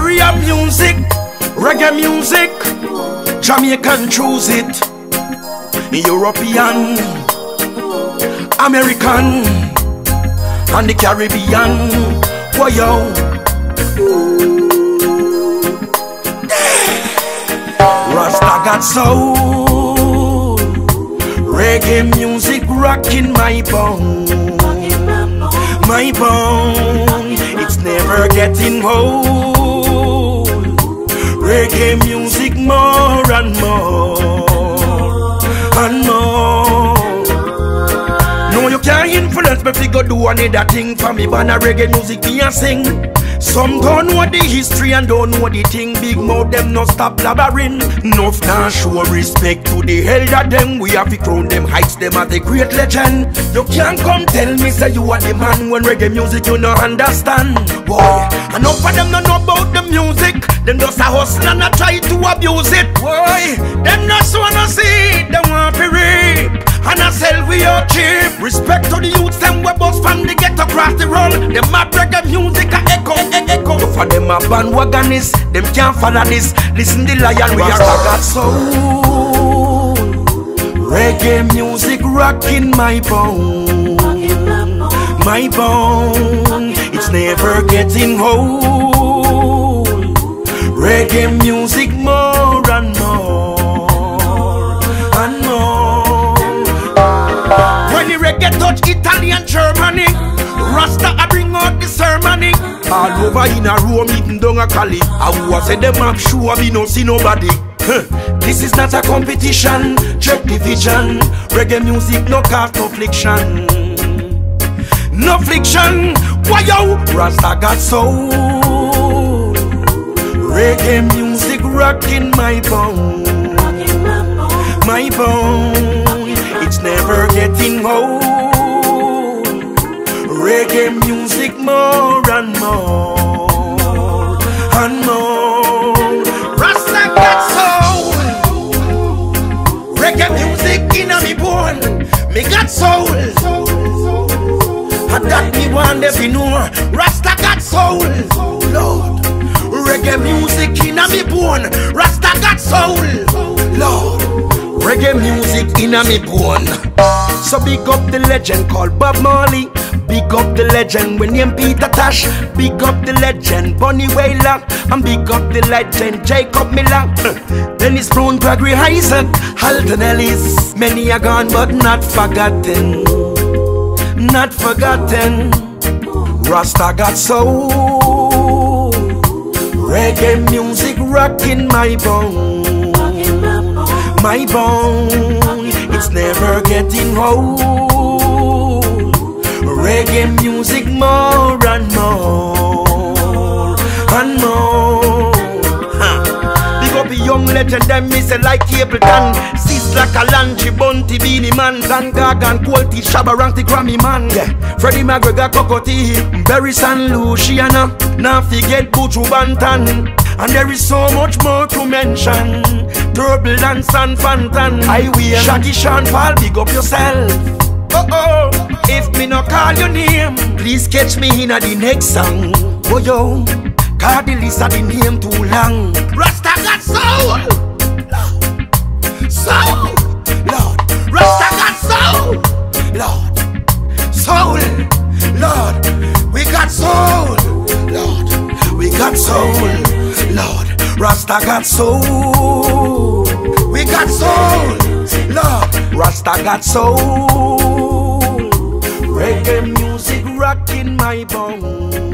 Warrior music, reggae music, Jamaican choose it. European, American, and the Caribbean. Whoa, yo. Rasta got soul, reggae music rocking my bone, my bone. It's never getting old. Reggae music more and more and more. No, you can't influence me fi go do another thing for me. But reggae music me a sing. Some don't know the history and don't know the thing. Big mouth them no stop blabbering. Enough now show respect to the elder them. We have to crown them heights them as a great legend. You can't come tell me say you are the man when reggae music you no understand. Boy, enough of them no know the. Them just a hustle and a try to abuse it. Boy, them just wanna see it. Them want to rape and I sell we out cheap. Respect to the youths, them we bust from the ghetto across the road. Them a reggae music a echo, e- echo. For them a bandwagonists, them can't follow this. Listen the lion, we are got soul. Reggae music rocking my bone, my bone. It's never getting old. Reggae music more and more and more. When the reggae touch Italy and Germany, Rasta I bring out the ceremony. All over in a Rome, even down a Cali. I was say them up sure we no see nobody. This is not a competition, check division. Reggae music no cause no. No fliction, why yo? Rasta got soul. Reggae music rocking my bone, my bone. It's never getting old. Reggae music more and more and more. Rasta got soul. Reggae music in a me bone. Me got soul. And that me want to know Rasta got soul Lord Reggae music in a me bone. Rasta got soul. Lord. Reggae music in a me bone. So big up the legend called Bob Marley. Big up the legend named Peter Tosh. Big up the legend Bunny Wailer And big up the legend Jacob Miller. Dennis Brown, Gregory Isaac Alton Ellis. Many are gone but not forgotten. Not forgotten. Rasta got soul. Reggae music rocking my bone. My bone, it's never getting old. Reggae music more legend, them me say like Capleton. Sis like a Lanchi, Bunty, Beenie Man, Van Gagan, Quality, Shabba Rank, the Grammy Man. Yeah. Freddie McGregor, Cocoa Tea, Barry San Luciana. Now forget Buju Banton. And there is so much more to mention. Turbulence and Fantan. I will. Shaggy Sean Paul, big up yourself. Oh oh, if me no call your name, please catch me in a the next song. Oh yo, cause the list of the name too long. Rasta got soul, soul, Lord. Rasta got soul, Lord, soul, Lord. We got soul, Lord. We got soul, Lord. Rasta got soul. We got soul, Lord. Rasta got soul. Reggae music rocking my bone.